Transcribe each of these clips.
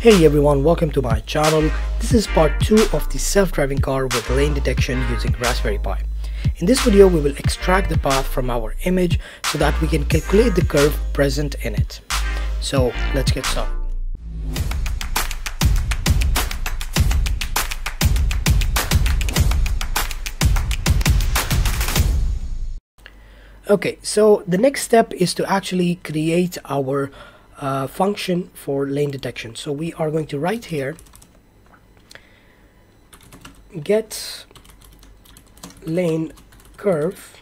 Hey everyone, welcome to my channel. This is part 2 of the self-driving car with lane detection using Raspberry Pi. In this video, we will extract the path from our image so that we can calculate the curve present in it. So let's get started. Okay, so the next step is to actually create our uh, function for lane detection. So we are going to write here get lane curve.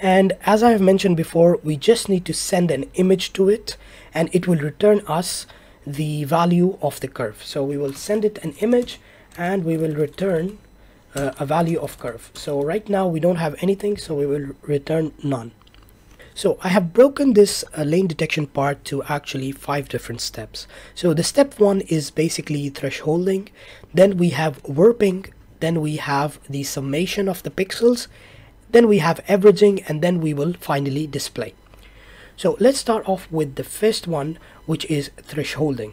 And as I have mentioned before we just need to send an image to it and it will return us the value of the curve. So we will send it an image and we will return uh, a value of curve. So right now we don't have anything so we will return none so I have broken this uh, lane detection part to actually five different steps. So the step one is basically thresholding. Then we have warping. Then we have the summation of the pixels. Then we have averaging and then we will finally display. So let's start off with the first one, which is thresholding.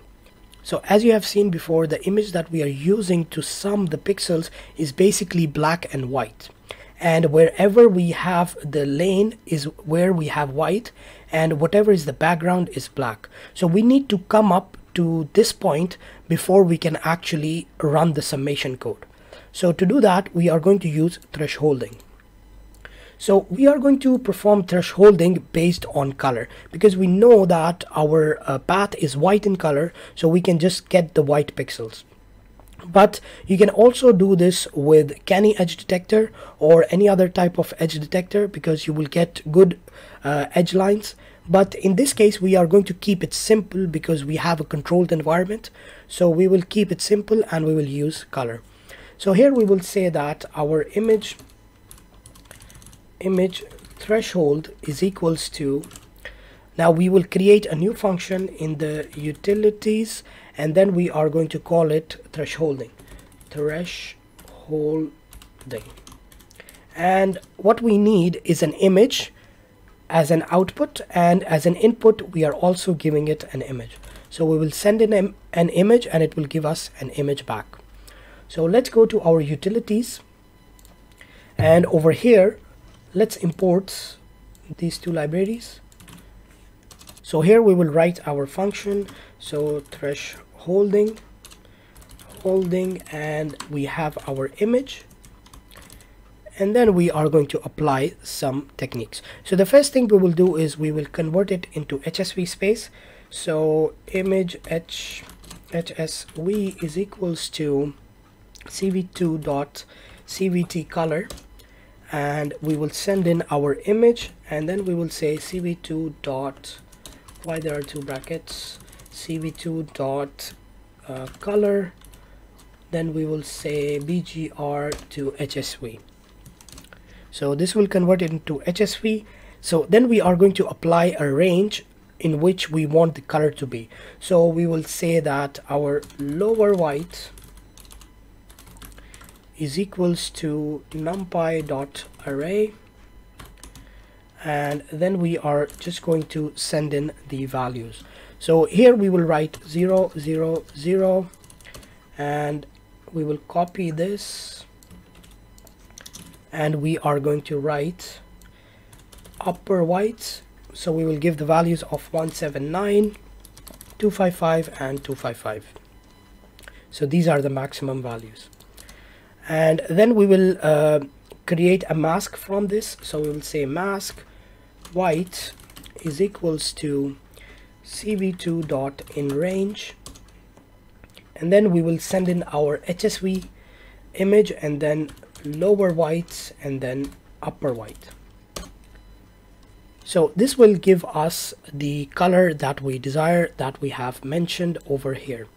So as you have seen before, the image that we are using to sum the pixels is basically black and white and wherever we have the lane is where we have white and whatever is the background is black. So we need to come up to this point before we can actually run the summation code. So to do that we are going to use thresholding. So we are going to perform thresholding based on color because we know that our uh, path is white in color so we can just get the white pixels but you can also do this with canny edge detector or any other type of edge detector because you will get good uh, edge lines. But in this case we are going to keep it simple because we have a controlled environment. So we will keep it simple and we will use color. So here we will say that our image image threshold is equals to now we will create a new function in the utilities and then we are going to call it thresholding. Thresholding. And what we need is an image as an output and as an input we are also giving it an image. So we will send in an image and it will give us an image back. So let's go to our utilities. And over here let's import these two libraries so here we will write our function. So thresholding holding holding and we have our image. And then we are going to apply some techniques. So the first thing we will do is we will convert it into hsv space. So image h hsv is equals to cv2 dot cvt color. And we will send in our image. And then we will say cv2 dot why there are two brackets. Cv2 dot uh, color. Then we will say bgr to hsv so this will convert it into hsv so then we are going to apply a range in which we want the color to be. So we will say that our lower white is equals to numpy dot array and then we are just going to send in the values. So here we will write 0 0 0 and we will copy this and we are going to write upper white. So we will give the values of 179 255 and 255 so these are the maximum values. And then we will uh, create a mask from this. So we will say mask white is equals to cv2 dot in range. And then we will send in our hsv image and then lower white and then upper white. So this will give us the color that we desire that we have mentioned over here.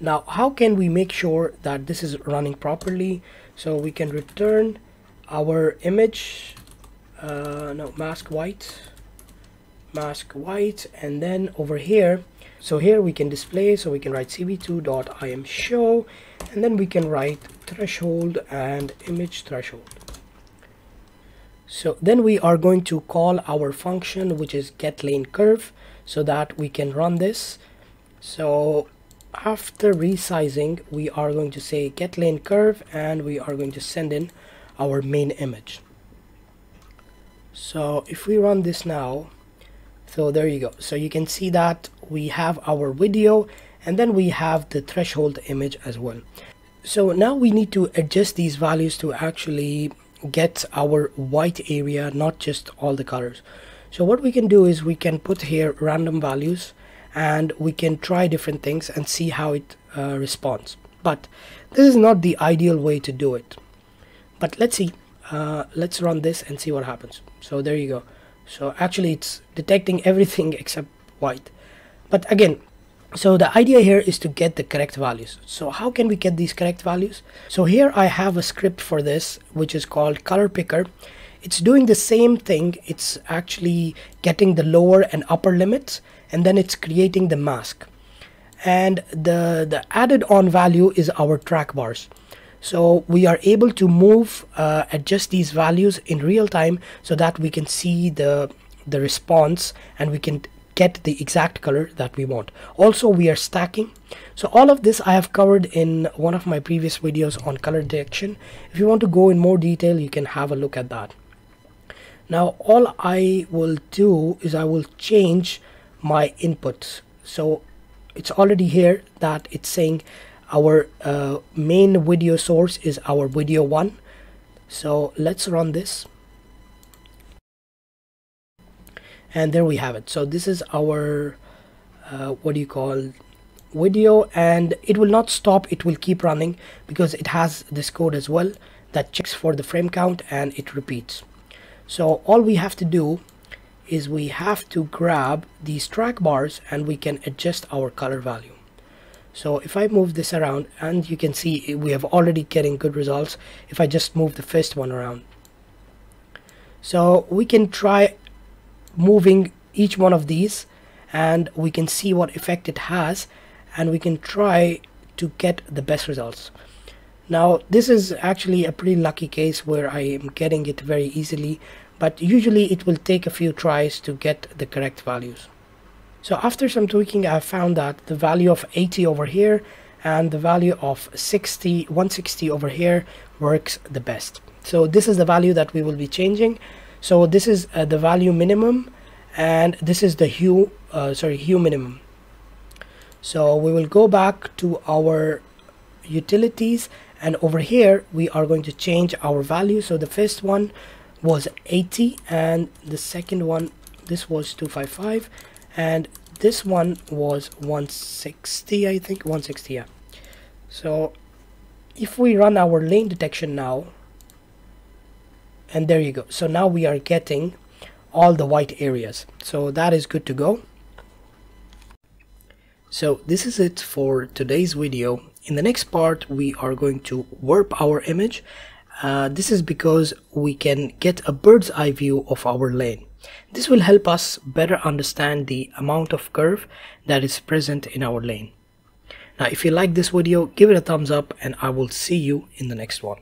Now how can we make sure that this is running properly? So we can return our image uh, no mask white. Mask white and then over here so here we can display so we can write cv2.im show and then we can write threshold and image threshold. So then we are going to call our function which is get lane curve so that we can run this. So after resizing we are going to say get lane curve and we are going to send in our main image so if we run this now so there you go. So you can see that we have our video and then we have the threshold image as well. So now we need to adjust these values to actually get our white area not just all the colors. So what we can do is we can put here random values and we can try different things and see how it uh, responds. But this is not the ideal way to do it. But let's see uh, let's run this and see what happens. So there you go. So actually it's detecting everything except white. But again so the idea here is to get the correct values. So how can we get these correct values? So here I have a script for this which is called color picker. It's doing the same thing. It's actually getting the lower and upper limits and then it's creating the mask. And the the added on value is our track bars so we are able to move uh, adjust these values in real time so that we can see the the response and we can get the exact color that we want. Also we are stacking. So all of this I have covered in one of my previous videos on color detection. If you want to go in more detail you can have a look at that. Now all I will do is I will change my inputs. So it's already here that it's saying our uh, main video source is our video one. So let's run this. And there we have it. So this is our uh, what do you call video and it will not stop it will keep running because it has this code as well that checks for the frame count and it repeats. So all we have to do is we have to grab these track bars and we can adjust our color value so if I move this around and you can see we have already getting good results if I just move the first one around so we can try moving each one of these and we can see what effect it has and we can try to get the best results now this is actually a pretty lucky case where I am getting it very easily but usually it will take a few tries to get the correct values. So after some tweaking I found that the value of 80 over here and the value of 60 160 over here works the best. So this is the value that we will be changing. So this is uh, the value minimum and this is the hue uh, sorry hue minimum. So we will go back to our utilities and over here we are going to change our value so the first one was 80 and the second one this was 255 and this one was 160 I think. 160 yeah. So if we run our lane detection now and there you go. So now we are getting all the white areas. So that is good to go. So this is it for today's video. In the next part we are going to warp our image. Uh, this is because we can get a bird's eye view of our lane this will help us better understand the amount of curve that is present in our lane. Now if you like this video give it a thumbs up and I will see you in the next one